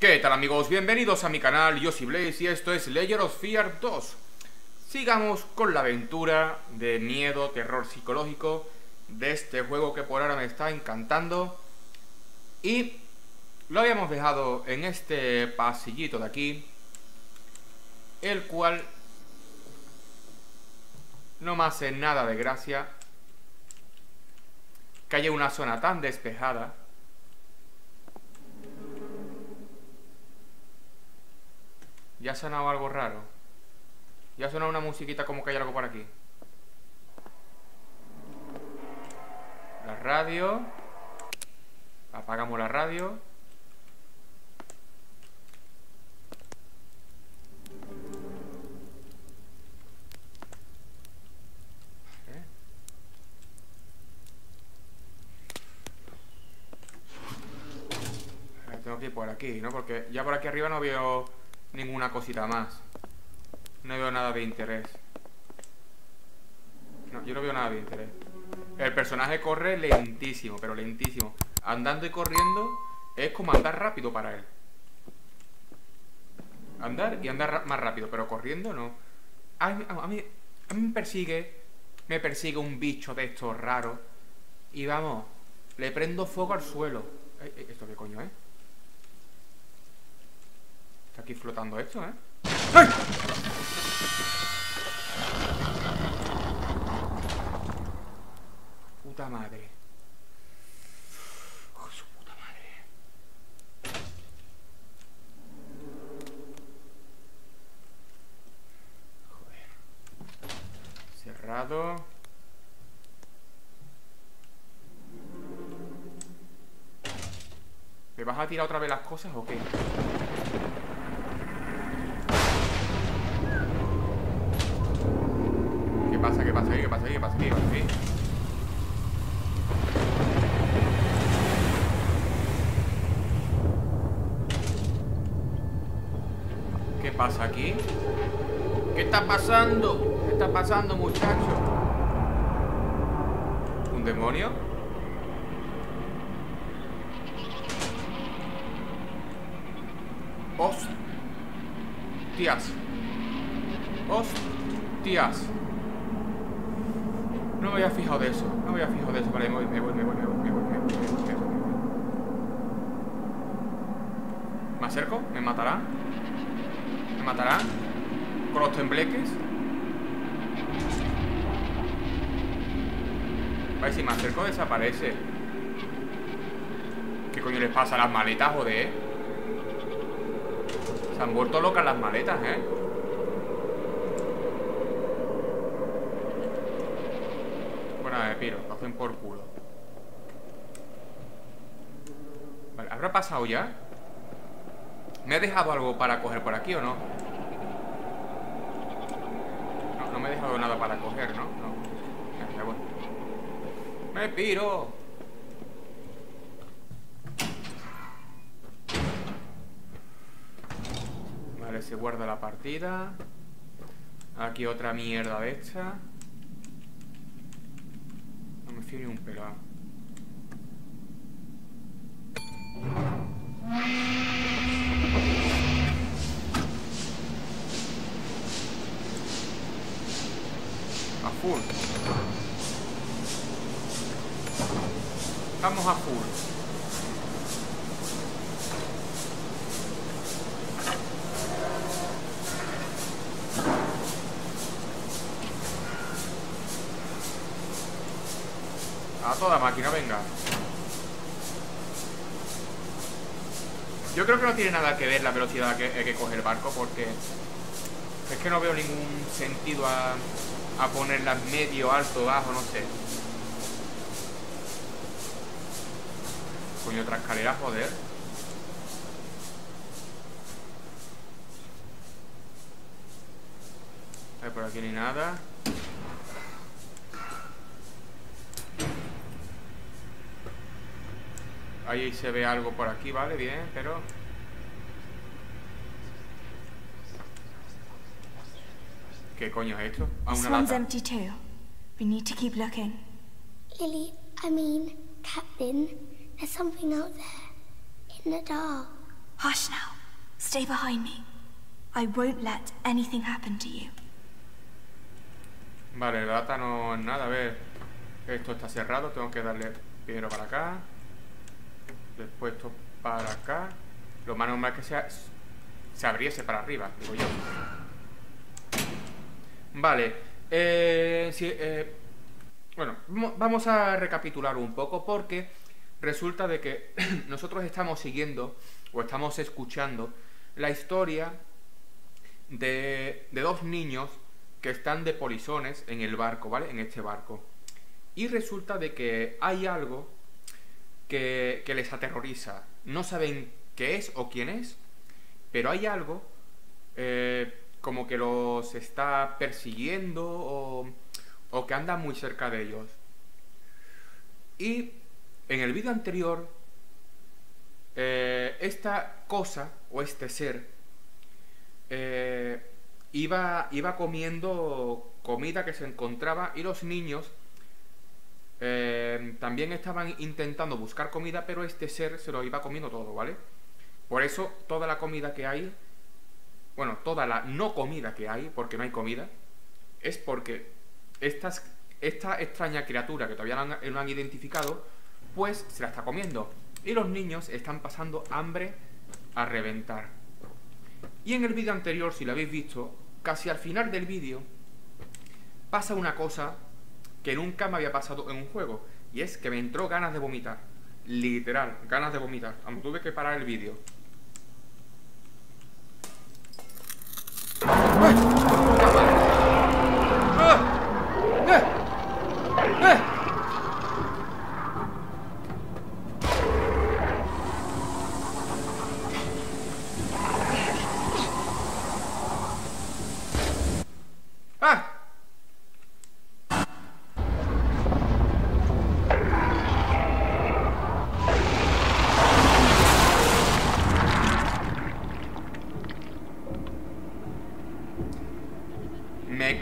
¿Qué tal amigos? Bienvenidos a mi canal, yo soy Blaze y esto es Legend of Fear 2 Sigamos con la aventura de miedo, terror psicológico de este juego que por ahora me está encantando Y lo habíamos dejado en este pasillito de aquí El cual no me hace nada de gracia Que haya una zona tan despejada Ya ha sonado algo raro. Ya ha sonado una musiquita como que hay algo por aquí. La radio. Apagamos la radio. Tengo que ir por aquí, ¿no? Porque ya por aquí arriba no veo ninguna cosita más. No veo nada de interés. No, yo no veo nada de interés. El personaje corre lentísimo, pero lentísimo. Andando y corriendo es como andar rápido para él. Andar y andar más rápido, pero corriendo no. A mí, a mí, me persigue, me persigue un bicho de estos raros. Y vamos, le prendo fuego al suelo. ¿Esto qué coño es? Eh? Aquí flotando esto, ¿eh? ¡Ay! Puta madre. Su puta madre. Joder. Cerrado. ¿Me vas a tirar otra vez las cosas o qué? Pasa? ¿Qué pasa aquí? ¿Qué pasa aquí? ¿Qué pasa aquí? ¿Qué pasa aquí? ¿Qué pasa aquí? ¿Qué está pasando? ¿Qué está pasando, muchacho? ¿Un demonio? Hostias Hostias no me había fijado de eso. No me había fijado de eso. Vale, me voy, me voy, me voy, me voy, me voy, me voy, me voy, ¿Me acerco? ¿Me matará? ¿Me matará? ¿Con los tembleques? Vale, si me acerco desaparece. ¿Qué coño les pasa a las maletas, joder? Se han vuelto locas las maletas, ¿eh? me piro, lo hacen por culo Vale, ¿habrá pasado ya? ¿Me he dejado algo para coger por aquí o no? No, no me he dejado nada para coger, ¿no? No Me piro Vale, se guarda la partida Aquí otra mierda de esta tiene un pelado. A full. Estamos a full. A toda máquina, venga Yo creo que no tiene nada que ver la velocidad que, que coge el barco Porque es que no veo ningún sentido a, a ponerla medio, alto, bajo, no sé. Coño, otra escalera, joder. Por aquí ni nada. Ahí se ve algo por aquí, vale, bien, pero... ¿Qué coño es esto? Ah, una lata. empty too. We need to keep looking. Lily, I mean, Captain, there's something out there. In the dark. Hush now. Stay behind me. I won't let anything happen to you. Vale, la data no es nada. A ver, esto está cerrado. Tengo que darle primero para acá. Después esto para acá. Lo más normal que sea se abriese para arriba, digo yo. Vale. Eh, eh, bueno, vamos a recapitular un poco porque resulta de que nosotros estamos siguiendo o estamos escuchando la historia de, dos niños que están de polizones en el barco, ¿vale? En este barco. Y resulta de que hay algo que, que les aterroriza. No saben qué es o quién es, pero hay algo eh, como que los está persiguiendo o, que anda muy cerca de ellos. Y en el vídeo anterior, eh, esta cosa o este ser eh, iba, iba comiendo comida que se encontraba y los niños también estaban intentando buscar comida, pero este ser se lo iba comiendo todo, ¿vale? Por eso toda la comida que hay bueno, toda la no comida que hay, porque no hay comida, es porque esta extraña criatura que todavía no han, identificado, pues se la está comiendo. Y los niños están pasando hambre a reventar. Y en el vídeo anterior, si lo habéis visto, casi al final del vídeo, pasa una cosa que nunca me había pasado en un juego. Y es que me entró ganas de vomitar. Literal, ganas de vomitar. Aunque tuve que parar el vídeo. 快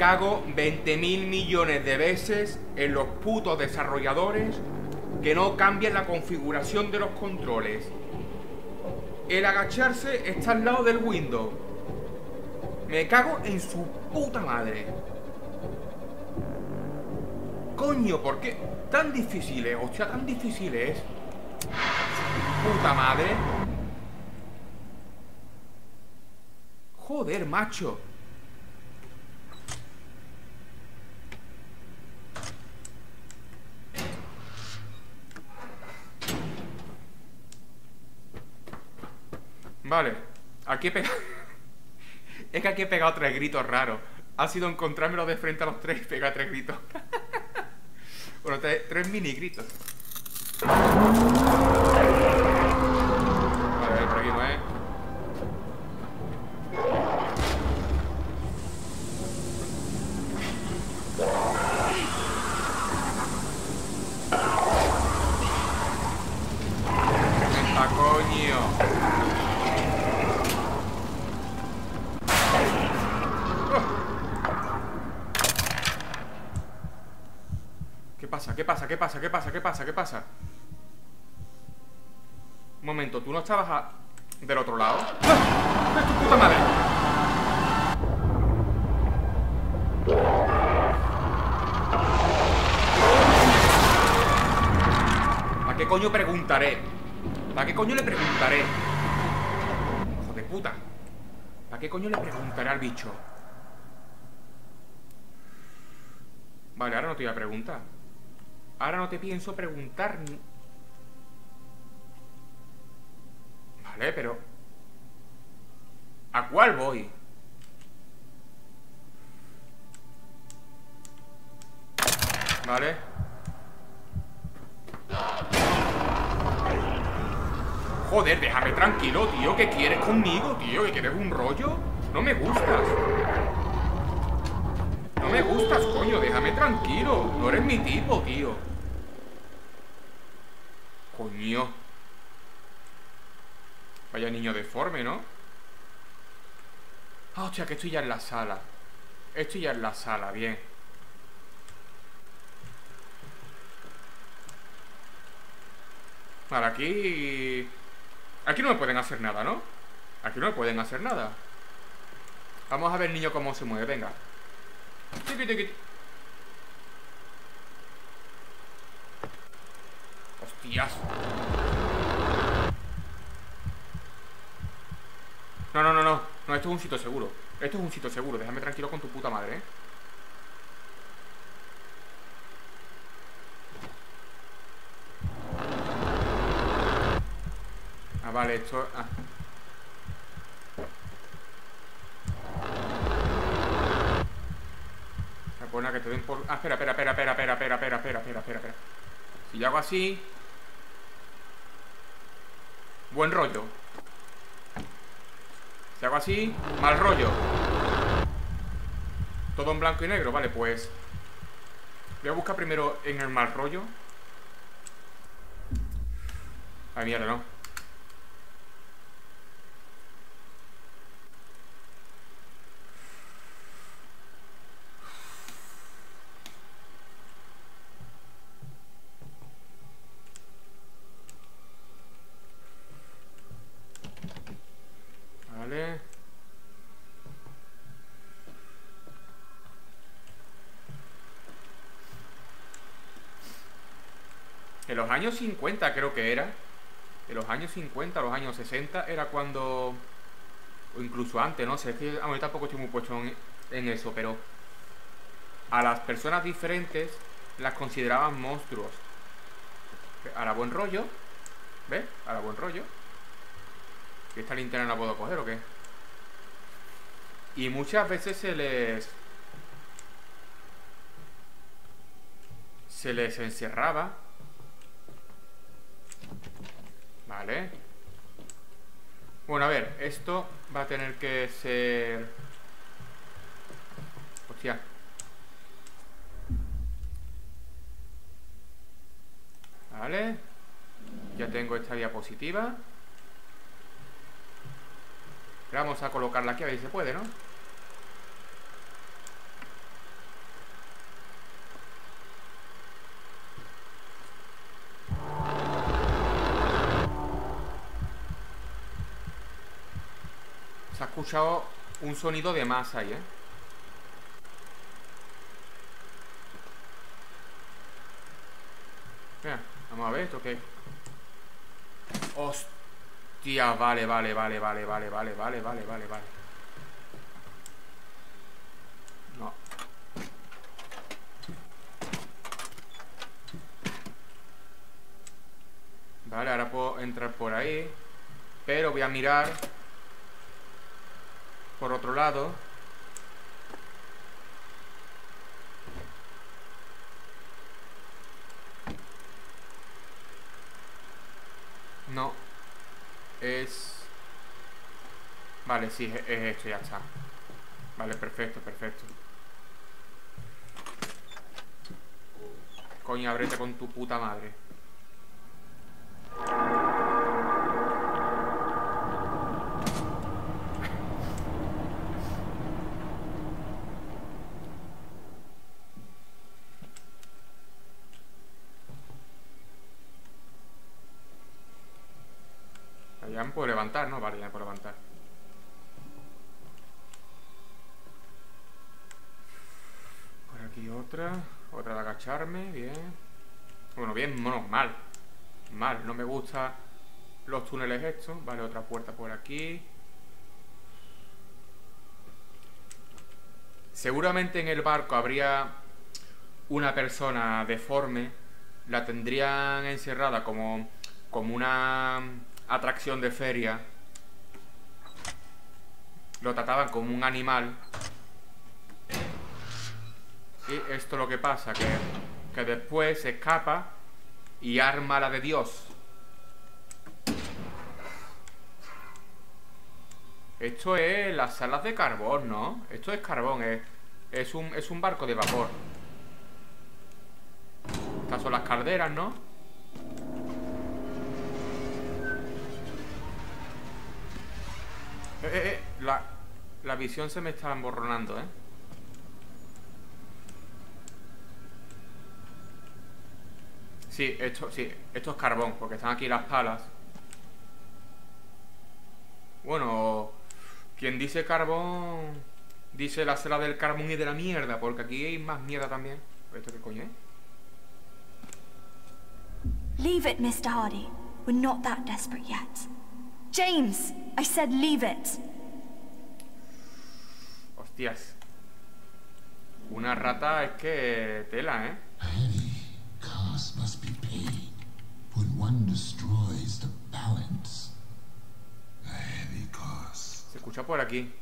cago 20 mil millones de veces en los putos desarrolladores que no cambian la configuración de los controles. El agacharse está al lado del window. Me cago en su puta madre. Coño, ¿por qué? Tan difícil es, hostia, tan difícil es. Puta madre. Joder, macho. Vale, aquí he pegado... es que aquí he pegado tres gritos raros. Ha sido encontrármelo de frente a los tres y pegar tres gritos. bueno, tres mini gritos. Vale, por aquí no es. ¿Qué pasa? ¿Qué pasa? ¿Qué pasa? ¿Qué pasa? ¿Qué pasa? Un momento, ¿tú no estabas del otro lado? ¡Ah! tu puta madre! ¿A qué coño preguntaré? ¿A qué coño le preguntaré? Hijo de puta. ¿A qué coño le preguntaré al bicho? Vale, ahora no te voy a preguntar. Ahora no te pienso preguntar... Vale, pero... ¿A cuál voy? Vale. Joder, déjame tranquilo, tío. ¿Qué quieres conmigo, tío? ¿Que quieres un rollo? No me gustas. No me gustas, coño. Déjame tranquilo. No eres mi tipo, tío. Coño. Vaya niño deforme, ¿no? Ah, hostia, que estoy ya en la sala. Estoy ya en la sala, bien. Vale, aquí... Aquí no me pueden hacer nada, ¿no? Aquí no pueden hacer nada. Vamos a ver niño cómo se mueve, venga. Hostias. No, no, no, no. No, esto es un sitio seguro. Esto es un sitio seguro. Déjame tranquilo con tu puta madre, ¿eh? Ah, vale, esto... Ah. Buena que te den por... Ah, espera, espera, espera, espera, espera, espera, espera, espera, espera, espera, espera. Si yo hago así... Buen rollo. Si hago así, mal rollo. Todo en blanco y negro, vale, pues... Voy a buscar primero en el mal rollo. Ay, mierda, no. En los años 50 creo que era. En los años 50, los años 60 era cuando... O incluso antes, no sé, es que a mí tampoco estoy muy puesto en, eso, pero... A las personas diferentes las consideraban monstruos. A la buen rollo. ¿Ves? A la buen rollo. ¿Y esta linterna la puedo coger o qué? Y muchas veces se les... Se les encerraba Vale. Bueno, a ver, esto va a tener que ser... Hostia. Vale. Ya tengo esta diapositiva. Vamos a colocarla aquí a ver si se puede, ¿no? Escuchado un sonido de más ahí, ¿eh? Mira, vamos a ver esto qué. Hostia, vale, vale, vale, vale, vale, vale, vale, vale, vale, vale. No. Vale, ahora puedo entrar por ahí. Pero voy a mirar por otro lado, no es... Vale, sí, es, esto, ya está. Vale, perfecto, perfecto. Coño, abrete con tu puta madre. Levantar, ¿no? Vale, ya puedo levantar. Por aquí otra. Otra de agacharme, bien. Bueno, bien, no, mal. Mal, no me gustan los túneles estos. Vale, otra puerta por aquí. Seguramente en el barco habría una persona deforme. La tendrían encerrada como, como una atracción de feria. Lo trataban como un animal. Y esto lo que pasa, que, que después se escapa y arma la de Dios. Esto es las salas de carbón, ¿no? Esto es carbón, es, es, un, es un barco de vapor. Estas son las calderas, ¿no? Eh, eh, eh, la, la visión se me está emborronando, ¿eh? Sí, esto, sí, esto es carbón, porque están aquí las palas. Bueno, Quien dice carbón, dice la sala del carbón y de la mierda, porque aquí hay más mierda también. ¿Esto qué coño es? Leave it, Mr. Hardy. We're not that desperate yet. James! I said leave it. Hostias. Una rata es que tela, ¿eh? A heavy cost must be paid when one destroys the balance. A heavy cost. Se escucha por aquí.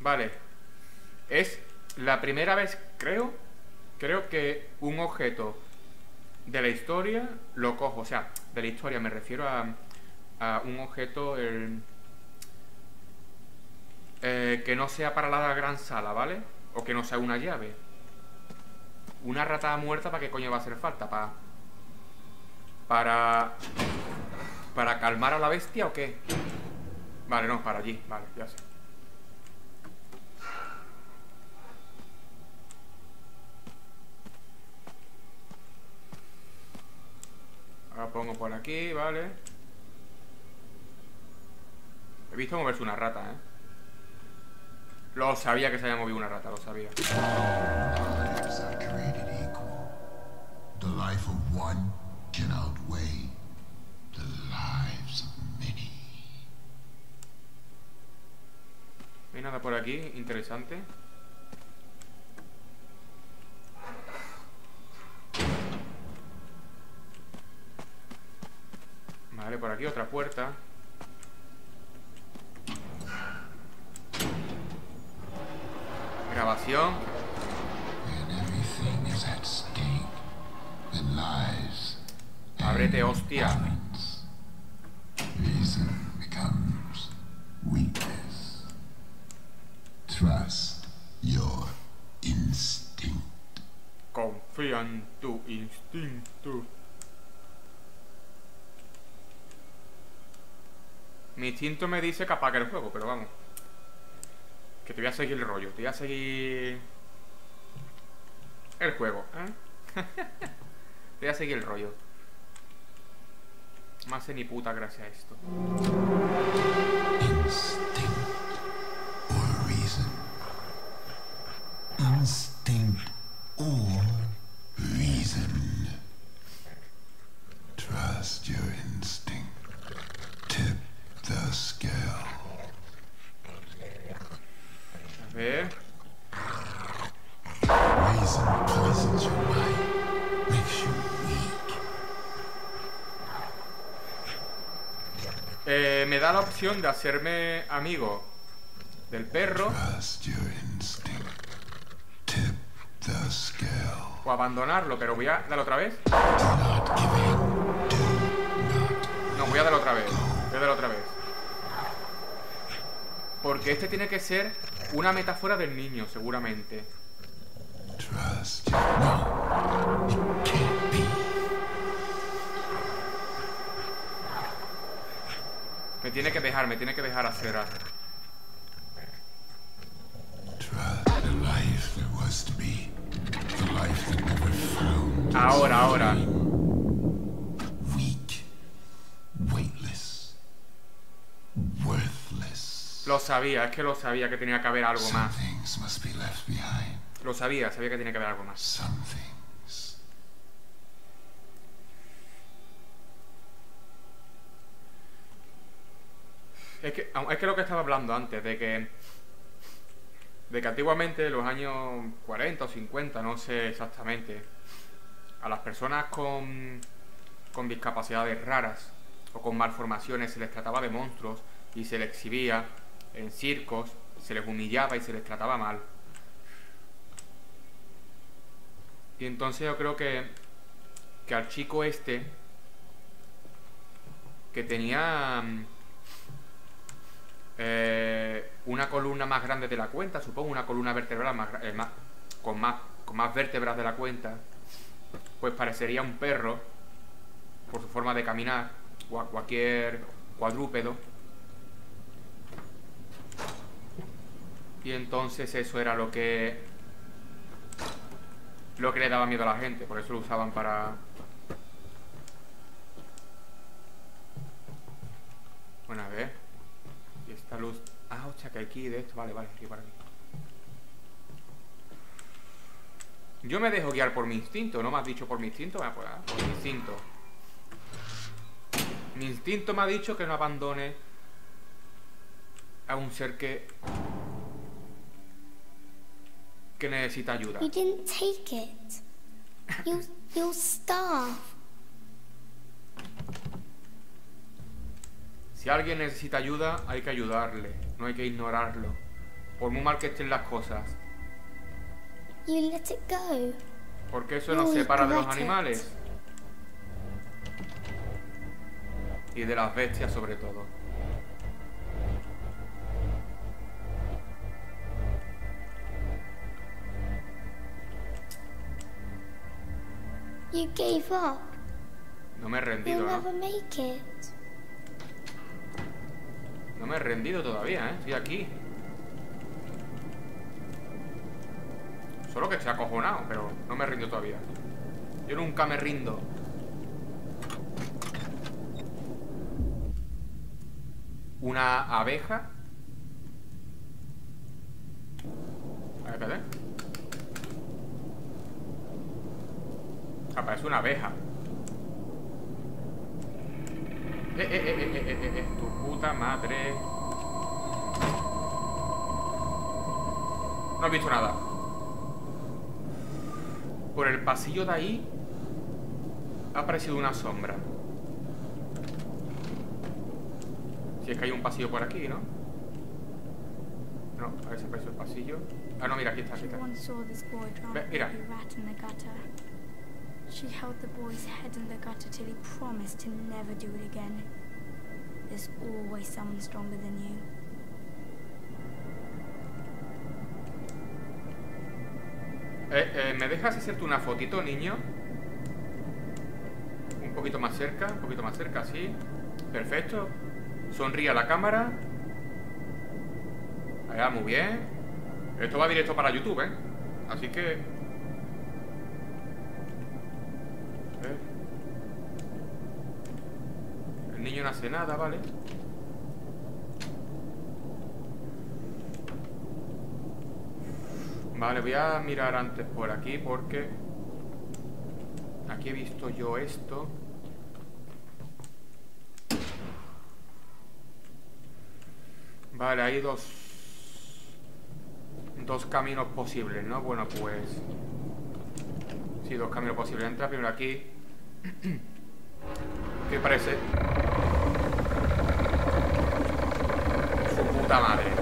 Vale. Es la primera vez, creo, creo que un objeto de la historia lo cojo. O sea, de la historia me refiero a, a un objeto el, eh, que no sea para la gran sala, ¿vale? O que no sea una llave. Una rata muerta, ¿para qué coño va a hacer falta? ¿Para, para, para calmar a la bestia o qué? Vale, no, para allí, vale, ya sé. Ahora pongo por aquí, vale. He visto moverse una rata, ¿eh? Lo sabía que se había movido una rata, lo sabía. No hay nada por aquí interesante. Vale, por aquí otra puerta. And Ábrete, hostia. Trust. Confía en tu instinto. Mi instinto me dice que apague el juego, pero vamos. Que te voy a seguir el rollo, te voy a seguir el juego, ¿eh? te voy a seguir el rollo. No hace ni puta gracia esto. Instinct de hacerme amigo del perro o abandonarlo, pero voy a darle otra vez. No, voy a darle otra vez. Voy a darle otra vez. Porque este tiene que ser una metáfora del niño, seguramente. trust. your- No, it can't be. Me tiene que dejar, me tiene que dejar acelerar. Ahora, ahora. Lo sabía, es que lo sabía que tenía que haber algo más. Lo sabía, sabía que tenía que haber algo más. Some things. Es que, lo que estaba hablando antes, de que. De que antiguamente, en los años 40 o 50, no sé exactamente, a las personas con, con discapacidades raras o con malformaciones se les trataba de monstruos y se les exhibía en circos, se les humillaba y se les trataba mal. Y entonces yo creo que, que al chico este, que tenía eh, una columna más grande de la cuenta, supongo una columna vertebral más, eh, con, más, con más vértebras de la cuenta, pues parecería un perro por su forma de caminar o a cualquier cuadrúpedo. Y entonces eso era lo que lo que le daba miedo a la gente, por eso lo usaban para bueno, a ver. La luz. Ah, hostia, que aquí de esto. Vale, vale, aquí por aquí. Yo me dejo guiar por mi instinto, ¿no me has dicho por mi instinto? Bueno, pues, ah, por mi instinto. Mi instinto me ha dicho que no abandone a un ser que que necesita ayuda. You didn't take it. Starve. Si alguien necesita ayuda, hay que ayudarle, no hay que ignorarlo. Por muy mal que estén las cosas. You let it go. Porque eso nos separa de los animales. Y de las bestias sobre todo. You gave up. No me he rendido, You'll ¿no? never make it. No me he rendido todavía, ¿eh? Estoy aquí. Solo que estoy acojonado, pero no me rindo todavía. Yo nunca me rindo. Una abeja. A ver, espérate. Ah, una abeja. Eh, eh, eh, eh, eh, eh, eh, tu puta madre. No he visto nada. Por el pasillo de ahí ha aparecido una sombra. Si es que hay un pasillo por aquí, ¿no? No, a ver si apareció el pasillo. Ah, no, mira, aquí está, aquí está. Ve- mira. She held the boy's head in the gutter till he promised to never do it again. There's always someone stronger than you. Eh, eh, ¿Me dejas hacerte una fotito, niño? Un poquito más cerca, un poquito más cerca, sí. Perfecto. Sonríe a la cámara. Allá, muy bien. Esto va directo para YouTube, ¿eh? Así que... nada, ¿vale? Vale, voy a mirar antes por aquí porque aquí he visto yo esto. Vale, hay dos dos caminos posibles, ¿no? Bueno, pues sí, dos caminos posibles. Entra primero aquí. ¿Qué parece? Su puta madre.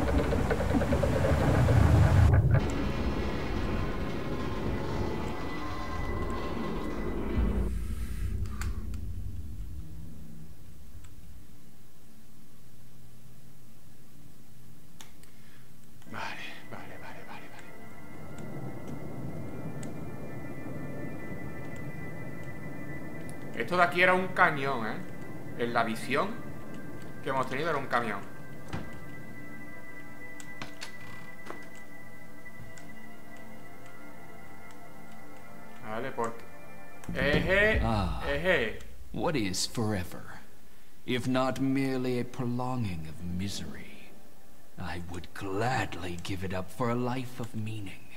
Esto de aquí era un cañón, ¿eh? En la visión que hemos tenido era un camión. Porque... Eje, Ah. eje. What is forever, if not merely a prolonging of misery? I would gladly give it up for a life of meaning,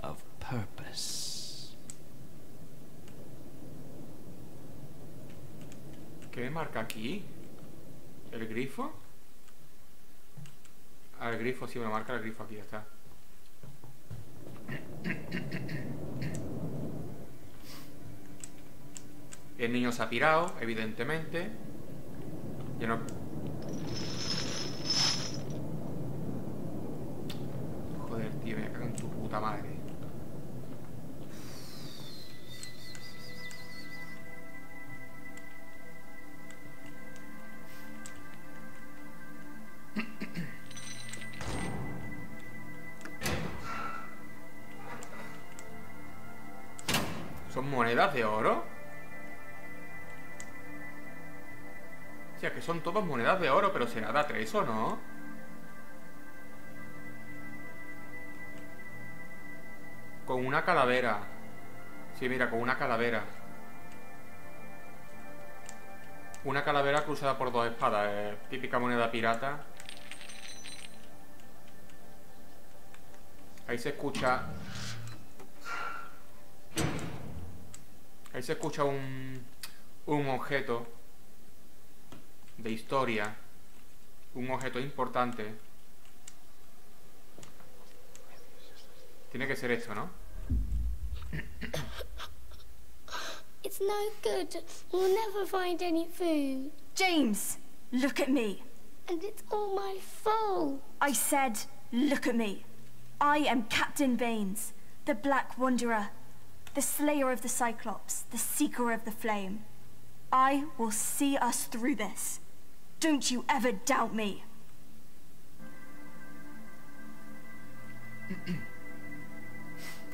of purpose. ¿Qué marca aquí? ¿El grifo? Ah, el grifo, sí, me marca el grifo aquí, ya está. El niño se ha pirado, evidentemente. Ya no... Joder, tío, me cago en tu puta madre. ¿Son monedas de oro? todos monedas de oro, pero será de a tres o no. Con una calavera. Sí, mira, con una calavera. Una calavera cruzada por dos espadas. Eh, típica moneda pirata. Ahí se escucha... Ahí se escucha un... Un objeto de historia. Un objeto importante. Tiene que ser esto, ¿no? It's no good. We'll never find any food. James, look at me. And it's all my fault. I said, look at me. I am Captain Baines, the Black Wanderer, the Slayer of the Cyclops, the Seeker of the Flame. I will see us through this. Don't you ever doubt me.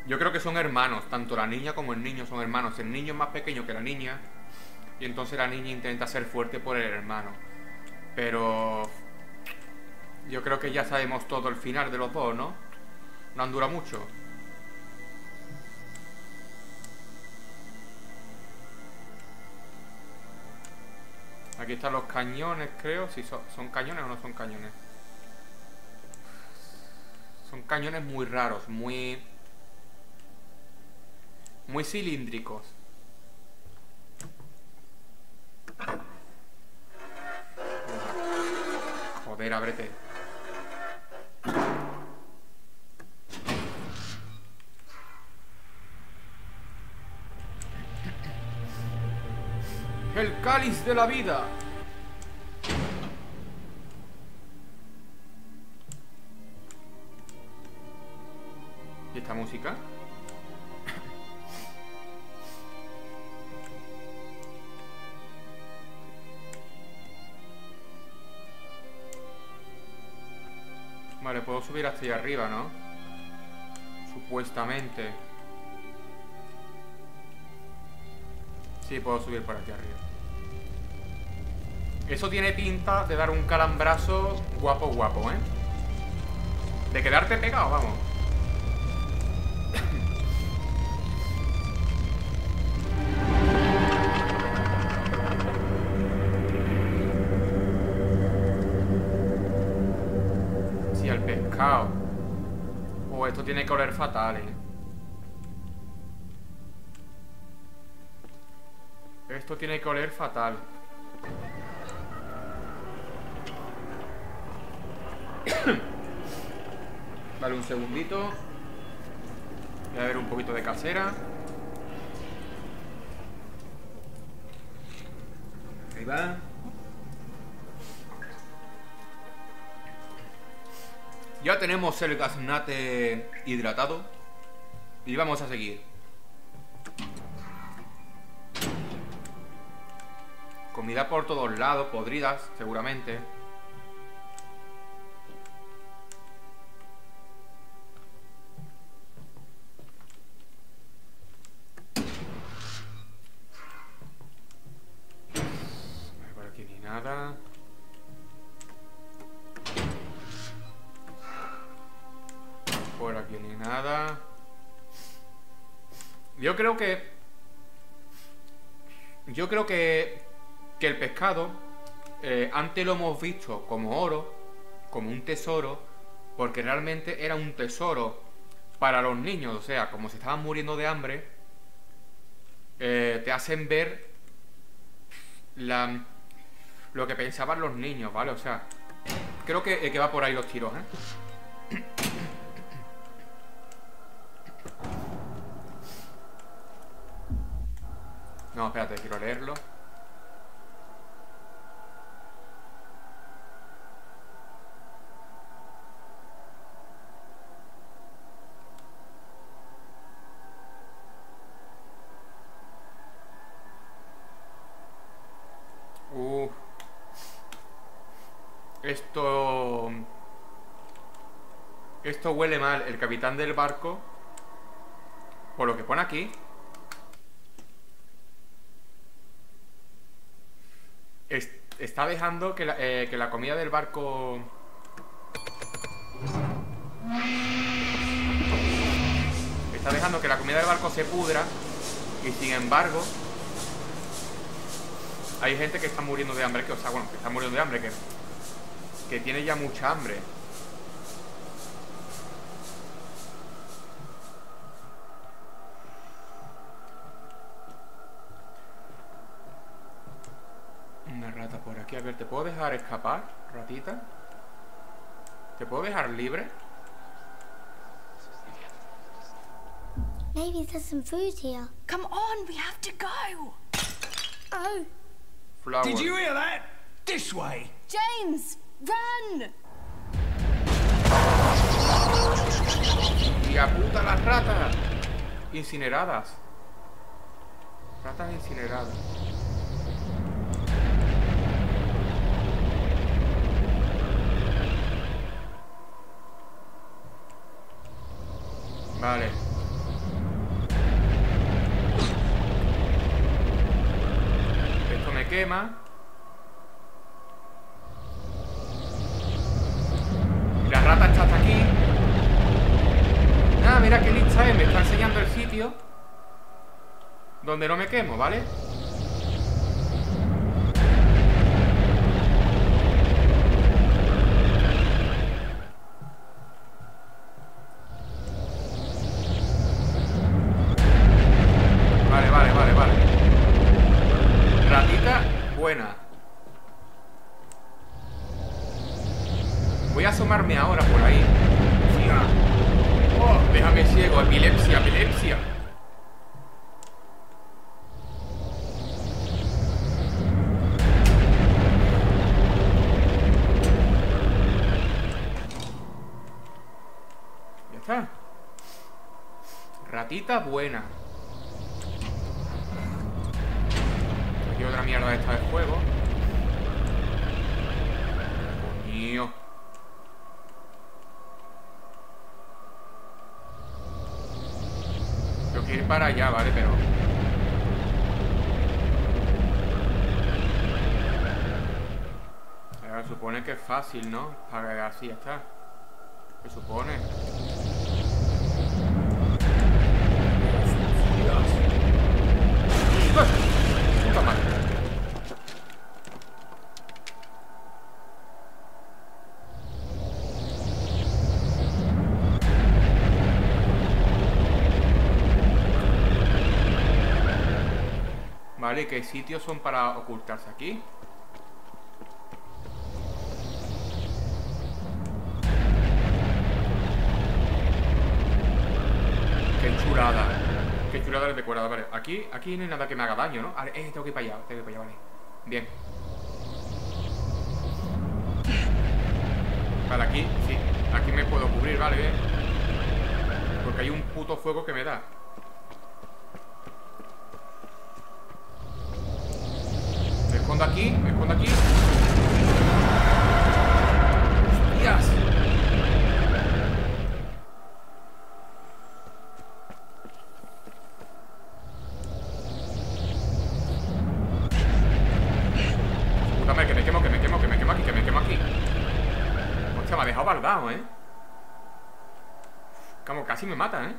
Yo creo que son hermanos, tanto la niña como el niño son hermanos. El niño es más pequeño que la niña y entonces la niña intenta ser fuerte por el hermano. Pero yo creo que ya sabemos todo el final de los dos, ¿no? No han durado mucho. Aquí están los cañones, creo. Si son, cañones o no son cañones. Son cañones muy raros, muy... Muy cilíndricos. Joder, ábrete. El cáliz de la vida. ¿Y esta música? Vale, puedo subir hasta allá arriba, ¿no? Supuestamente. Sí, puedo subir por aquí arriba. Eso tiene pinta de dar un calambrazo guapo, guapo, ¿eh? De quedarte pegado, vamos. Sí, al pescado. Oh, esto tiene que oler fatal, ¿eh? Esto tiene que oler fatal. vale, un segundito. Voy a ver un poquito de casera. Ahí va. Ya tenemos el gaznate hidratado. Y vamos a seguir. Por todos lados, podridas, seguramente. Por aquí ni nada. Por aquí ni nada. Yo creo que... Yo creo que... Que el pescado... eh, antes lo hemos visto como oro. Como un tesoro. Porque realmente era un tesoro para los niños. O sea, como se estaban muriendo de hambre. eh, te hacen ver la, lo que pensaban los niños, ¿vale? O sea, creo que, eh, que va por ahí los tiros, ¿eh? No, espérate, quiero leerlo. Uh. Esto... Esto huele mal. Capitán del barco, por lo que pone aquí, es- está dejando que la, eh, que la comida del barco... Está dejando que la comida del barco se pudra y sin embargo hay gente que está muriendo de hambre, que, o sea, bueno, que está muriendo de hambre, que, que tiene ya mucha hambre. A ver, ¿te puedo dejar escapar, ratita? ¿Te puedo dejar libre? Maybe there's some food here. Come on, we have to go. Oh, Flower. Did you hear that? This way. James, run! ¡Y a puta las ratas! Incineradas. Ratas incineradas. Vale. Esto me quema. La rata está hasta aquí. Ah, mira qué lista es. Me está enseñando el sitio donde no me quemo. Vale, vale, vale, vale. Ratita buena. Voy a asomarme ahora por ahí. Sí, ah. Oh, déjame ciego, epilepsia, epilepsia. Ya Ratita buena. Aquí otra mierda esta de fuego. Coño. Tengo que ir para allá, ¿vale? Pero... Eh, supone que es fácil, ¿no? Para así está. Se supone. ¡Hostias! Vale, ¿qué sitios son para ocultarse aquí? Qué chulada. Aquí, aquí no hay nada que me haga daño, ¿no? Vale, eh, tengo que ir para allá, tengo que ir para allá, vale. Bien. Vale, aquí, sí. Aquí me puedo cubrir, vale, bien. Porque hay un puto fuego que me da. Me escondo aquí, me escondo aquí. Puta madre, que me quemo, que me quemo, que me quemo aquí, que me quemo aquí. Hostia, me ha dejado baldado, ¿eh? Como casi me mata, ¿eh?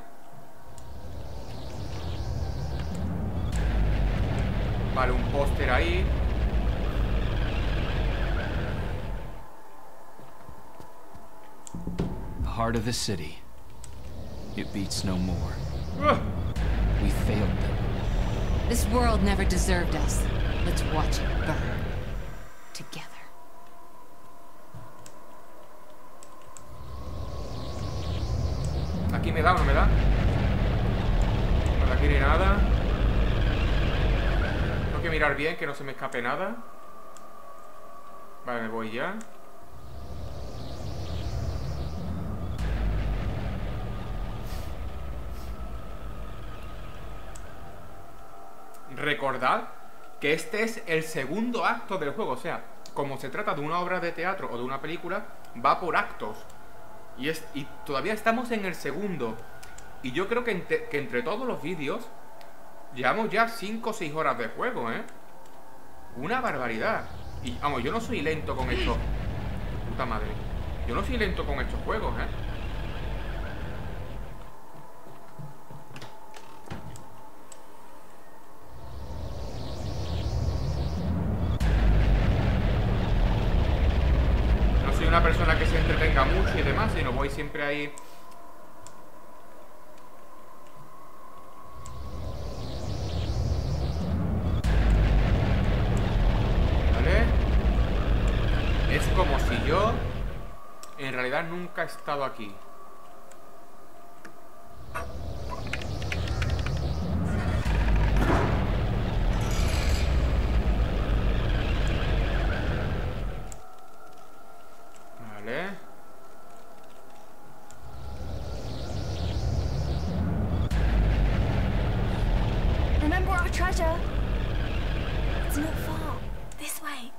Vale, un póster ahí. The heart of the city. It beats no more. ¡Ugh! We failed them. This world never deserved us. Let's watch it burn. Me da o no me da. No hay nada. Tengo que mirar bien que no se me escape nada. Vale, me voy ya. Recordad que este es el segundo acto del juego. O sea, como se trata de una obra de teatro o de una película, va por actos. Y, es, y todavía estamos en el segundo. Y yo creo que, ente- que entre todos los vídeos llevamos ya 5 o 6 horas de juego, ¿eh? Una barbaridad. Y vamos, yo no soy lento con estos. Puta madre. Yo no soy lento con estos juegos, ¿eh? Soy una persona que se entretenga mucho y demás, sino voy siempre ahí. Vale. Y yo, en realidad, nunca he estado aquí. Vale. Remember our treasure? It's not far. This way.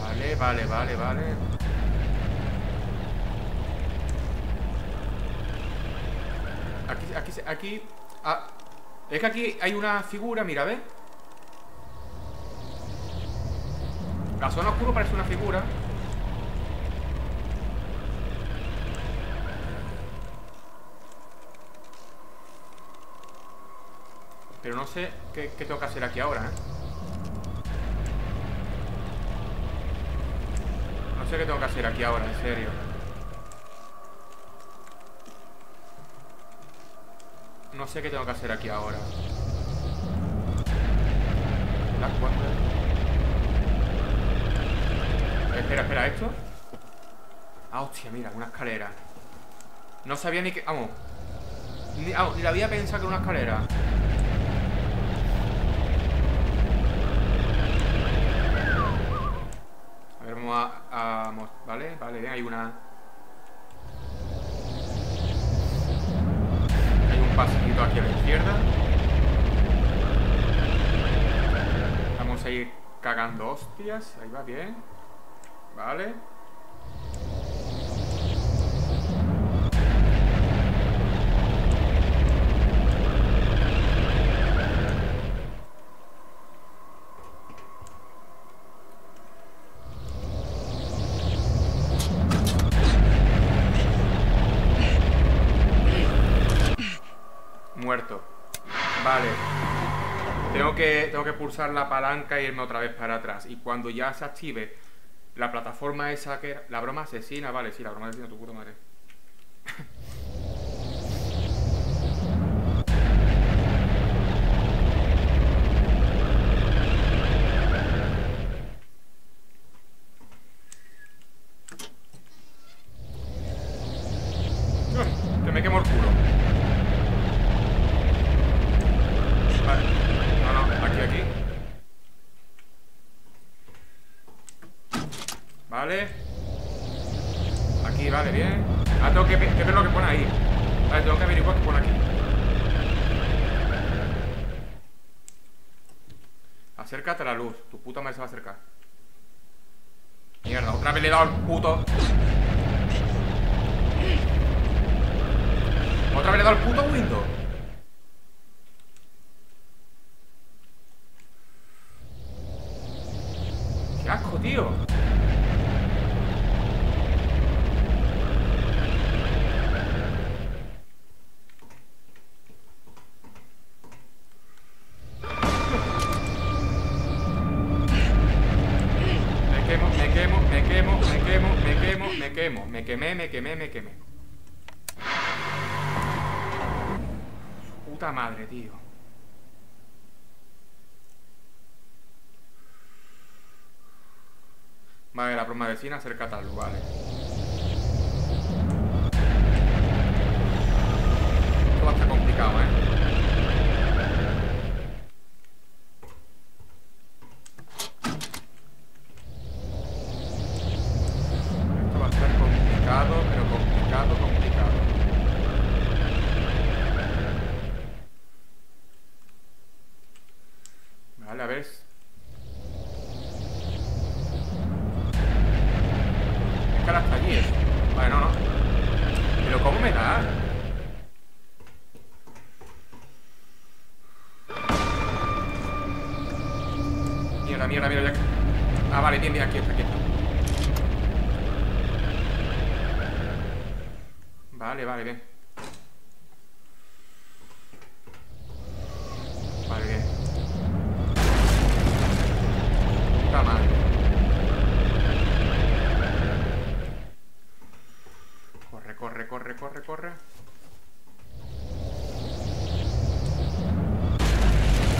Vale, vale, vale, vale. Aquí, aquí, se- aquí... ah, es que aquí hay una figura, mira, ¿ves? La zona oscura parece una figura. Pero no sé qué, qué tengo que hacer aquí ahora, ¿eh? No sé qué tengo que hacer aquí ahora, en serio. Sé qué tengo que hacer aquí ahora. Wonder. Espera, espera, ¿esto? Ah, hostia, mira, una escalera. No sabía ni que... Vamos. Ni, vamos, ni la había pensado que era una escalera. A ver, vamos a, Vale, vale, hay una... Pasillito aquí a la izquierda. Vamos a ir cagando hostias. Ahí va bien. Vale. Tengo que, pulsar la palanca e irme otra vez para atrás. Y cuando ya se active la plataforma esa que. La broma asesina, vale, sí, la broma asesina, tu puta madre. Uy, Que me quemo el culo. Vale. No, no, aquí, aquí. Vale. Aquí, vale, bien. Ah, tengo que, ve- que ver lo que pone ahí. Vale, tengo que averiguar qué pone aquí. Acércate a la luz. Tu puta madre se va a acercar. Mierda, otra vez le he dado al puto. Otra vez le he dado al puto Windows. ¡Qué asco, tío! Me quemo, me quemo, me quemo, me quemo, me quemo, me quemo, me quemé, me quemé. Puta madre, tío. Vale, la broma vecina, acércate al vale. Esto va a estar complicado, ¿eh? Vale, vale, bien. Vale, bien. Está mal. Corre, corre, corre, corre, corre.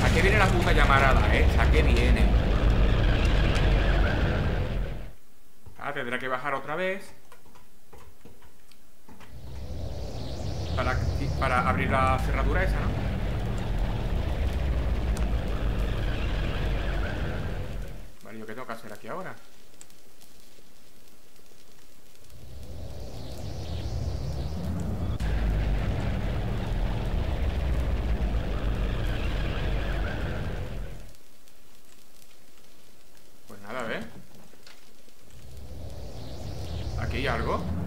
¿A qué viene la puta llamarada eh? esta? ¿A qué viene? Ah, tendrá que bajar otra vez. Para, abrir la cerradura esa, ¿no? Vale, ¿yo qué tengo que hacer aquí ahora? Pues nada, a ver. ¿Aquí hay algo?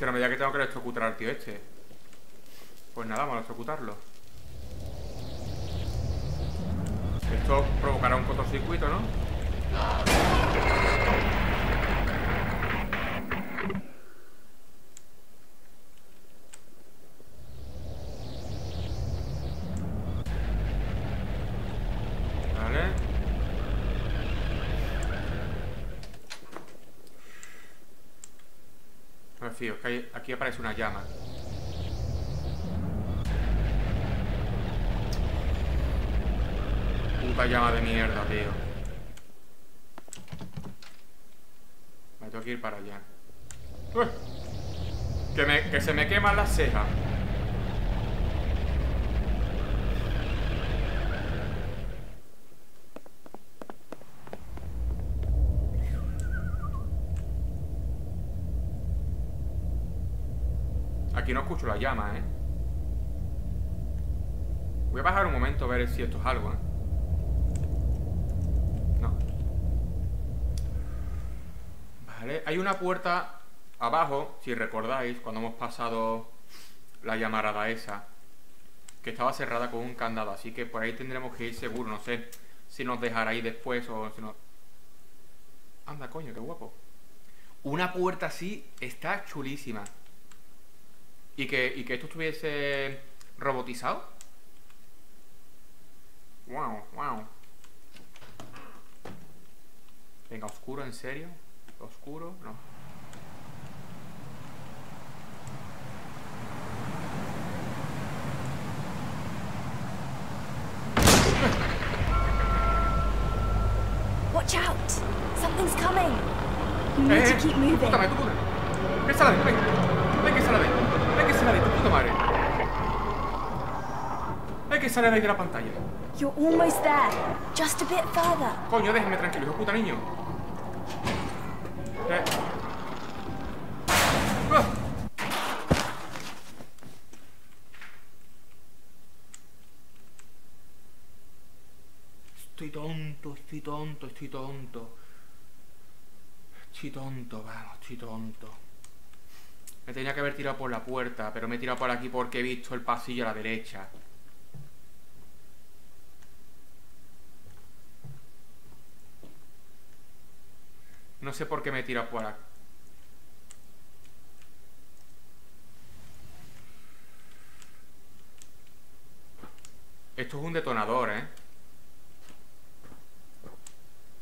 O sea, a medida que tengo que electrocutar al tío este. Pues nada, vamos a electrocutarlo. Esto provocará un cortocircuito, ¿no? Vale. Es que aquí aparece una llama. Puta llama de mierda, tío. Me tengo que ir para allá. ¡Uy! Que, me- que se me queman las cejas. Aquí no escucho la llama, ¿eh? Voy a bajar un momento a ver si esto es algo, ¿eh? No. Vale, hay una puerta abajo, si recordáis, cuando hemos pasado la llamarada esa, que estaba cerrada con un candado, así que por ahí tendremos que ir seguro, no sé si nos dejará ahí después o si no... Anda, coño, qué guapo. Una puerta así está chulísima. Y que, y que esto estuviese robotizado. Wow, wow. Venga, oscuro, ¿en serio? ¿Oscuro? No. Watch out! Something's coming. You need Eh, to keep moving. puta madre, tu puta. Ven, sal de, ven. Ven que sale de ahí. Ven que sale de ahí, tu puta madre. Ven que sale de ahí de la pantalla. You're almost there. Just a bit further. Coño, déjame tranquilo, hijo puta niño. Eh. Ah. Estoy tonto, estoy tonto, estoy tonto. Estoy tonto, vamos, estoy tonto. Me tenía que haber tirado por la puerta, pero me he tirado por aquí porque he visto el pasillo a la derecha. No sé por qué me he tirado por aquí. Esto es un detonador, ¿eh?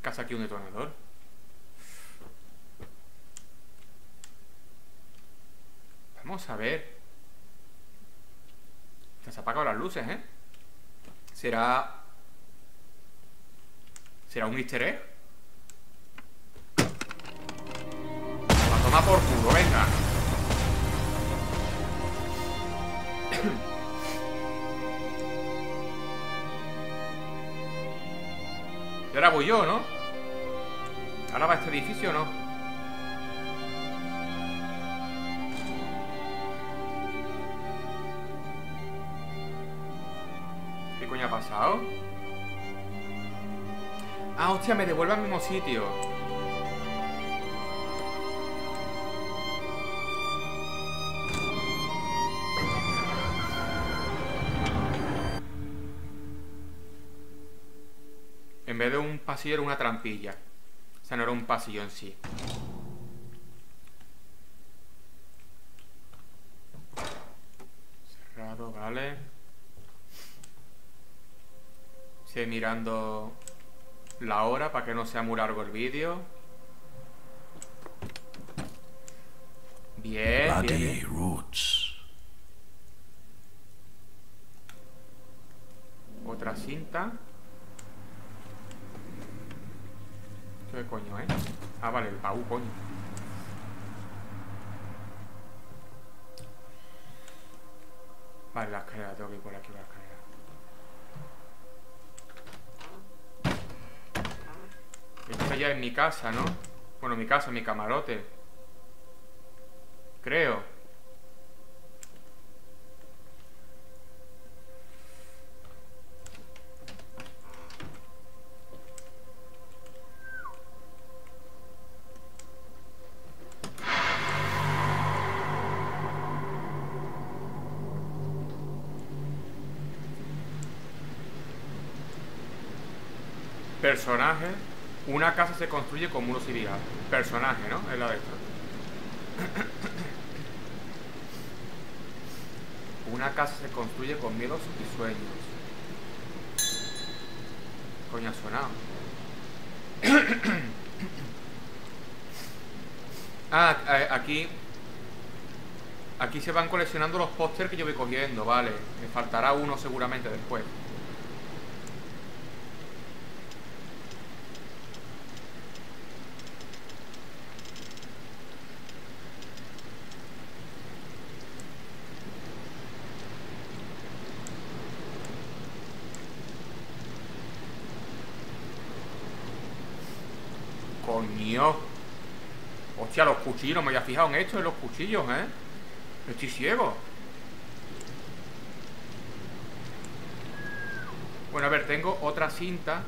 Casa aquí un detonador. Vamos a ver. Se han apagado las luces, ¿eh? ¿Será... ¿Será un easter egg? A tomar por culo, venga. Y ahora voy yo, ¿no? Ahora va este edificio, ¿no? Pasado? Ah, hostia, me devuelve al mismo sitio. En vez de un pasillo era una trampilla. O sea, no era un pasillo en sí. mirando la hora para que no sea muy largo el vídeo. Bien, bien, bien. Otra cinta. ¿Qué coño, eh? Ah, vale, el baú, coño. Vale, la escalera, tengo que ir por aquí, la escalera. Ya es mi casa, ¿no? Bueno, mi casa, mi camarote. Creo. Personaje. Una casa se construye con muros y vigas. Personaje, ¿no? Es la de esto. Una casa se construye con miedos y sueños. Coño, ha sonado. ah, eh, aquí... Aquí se van coleccionando los pósters que yo voy cogiendo, vale. Me faltará uno seguramente después. Coño. Hostia, los cuchillos, me había fijado en esto, en los cuchillos, ¿eh? Estoy ciego. Bueno, a ver, tengo otra cinta.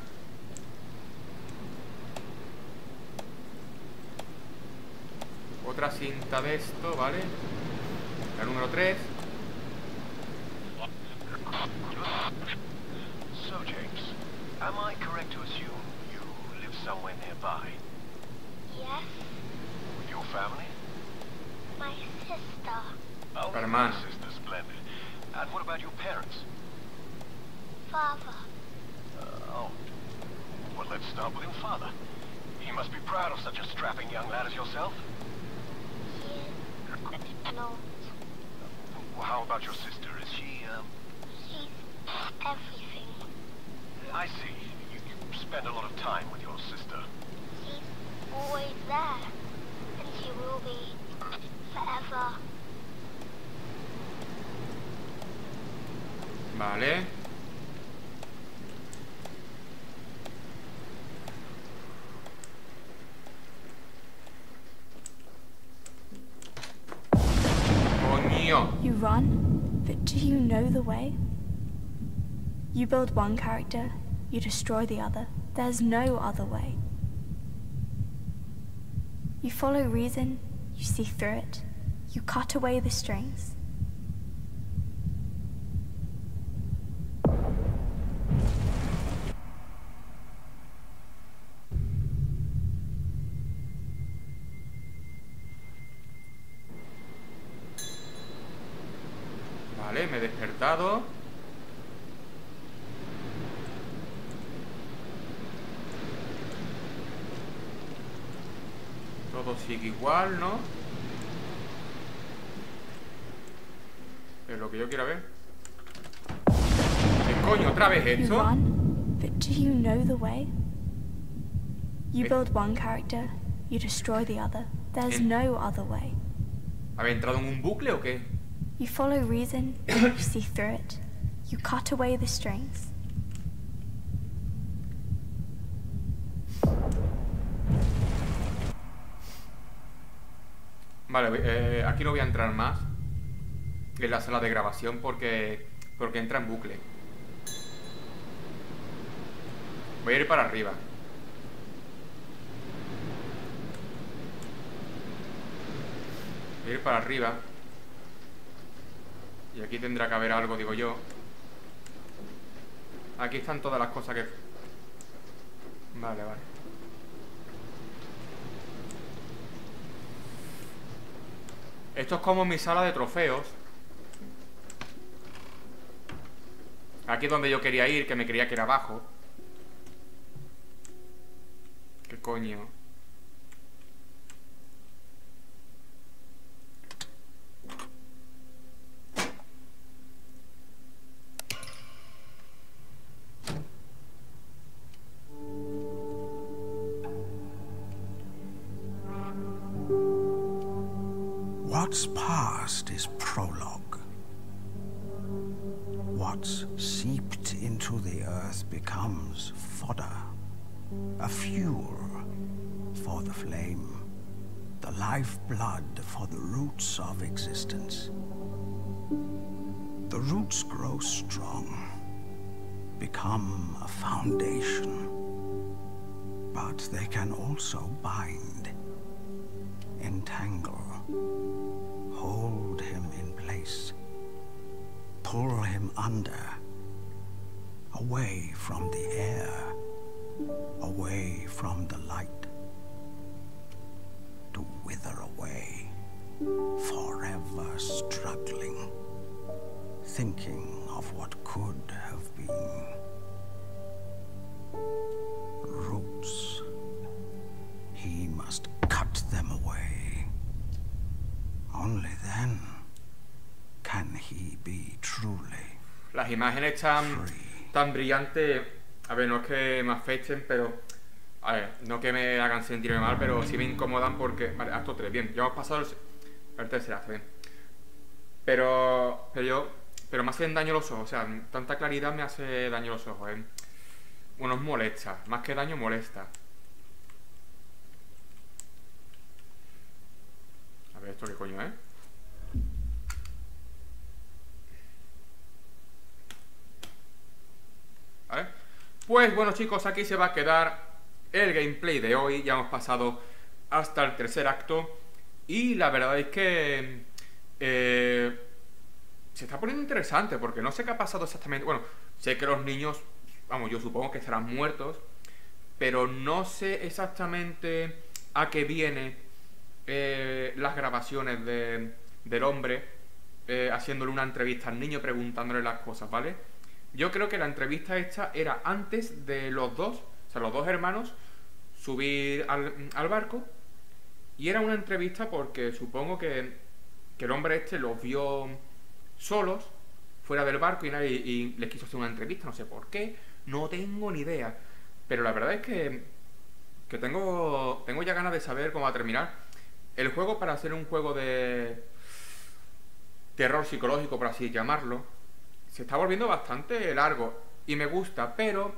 Otra cinta de esto, ¿vale? La número 3. So, James, am I correct to assume you live somewhere nearby? Yes, With your family? my sister. Oh, Hermano. your sister, splendid. And what about your parents? Father. Uh, oh. Well, let's start with your father. He must be proud of such a strapping young lad as yourself. He is not. Well, how about your sister? Is she, um... She's everything. I see. You, you spend a lot of time with your sister. She's always there. And she will be. Forever. Vale. Oh, you run, but do you know the way? You build one character, you destroy the other. There's no other way. You follow reason, you see through it, you cut away the strings. Vale, me he despertado. Sigue igual, ¿no? Es lo que yo quiero ver. ¿Qué coño? ¿Otra vez esto? but do you know the way? You Eh. build one character, you destroy the other. There's no other way. ¿Había entrado en un bucle o qué? You follow reason, you see through it, you cut away the strings. Vale, eh, aquí no voy a entrar más en la sala de grabación porque, porque entra en bucle. Voy a ir para arriba. Voy a ir para arriba. Y aquí tendrá que haber algo, digo yo. Aquí están todas las cosas que... Vale, vale. Esto es como mi sala de trofeos. Aquí es donde yo quería ir, que me creía que era abajo. ¿Qué coño? What's past is prologue. What's seeped into the earth becomes fodder, a fuel for the flame, the lifeblood for the roots of existence. The roots grow strong, become a foundation, but they can also bind, under, away from the imágenes tan, tan brillantes, a ver, no es que me afecten, pero, a ver, no que me hagan sentirme mal, pero sí me incomodan porque, vale, acto 3, bien, ya hemos pasado el, el tercer acto, bien. Pero, pero yo, pero me hacen daño los ojos, o sea, tanta claridad me hace daño los ojos, ¿eh? Bueno, es molesta, más que daño molesta. A ver, ¿esto qué coño es? ¿Vale? Pues bueno chicos, aquí se va a quedar el gameplay de hoy. Ya hemos pasado hasta el tercer acto. Y la verdad es que eh, se está poniendo interesante porque no sé qué ha pasado exactamente. Bueno, sé que los niños, vamos, yo supongo que estarán muertos. Pero no sé exactamente a qué viene eh, las grabaciones de- del hombre eh, haciéndole una entrevista al niño preguntándole las cosas, ¿vale? Yo creo que la entrevista esta era antes de los dos, o sea, los dos hermanos, subir al, al barco. Y era una entrevista porque supongo que, que el hombre este los vio solos, fuera del barco, y, nadie, y les quiso hacer una entrevista, no sé por qué, no tengo ni idea. Pero la verdad es que, que tengo, tengo ya ganas de saber cómo va a terminar. El juego, para hacer un juego de terror psicológico, por así llamarlo, se está volviendo bastante largo y me gusta, pero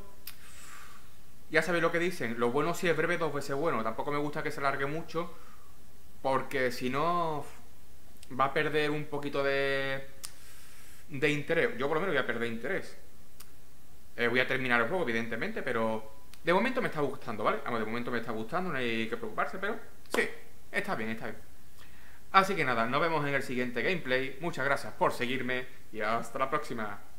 ya sabéis lo que dicen, lo bueno si es breve dos veces bueno, tampoco me gusta que se alargue mucho porque si no va a perder un poquito de de interés, yo por lo menos voy a perder interés. Eh, voy a terminar el juego evidentemente, pero de momento me está gustando, ¿vale? Vamos, de momento me está gustando, no hay que preocuparse, pero sí, está bien, está bien. Así que nada, nos vemos en el siguiente gameplay. Muchas gracias por seguirme y hasta la próxima.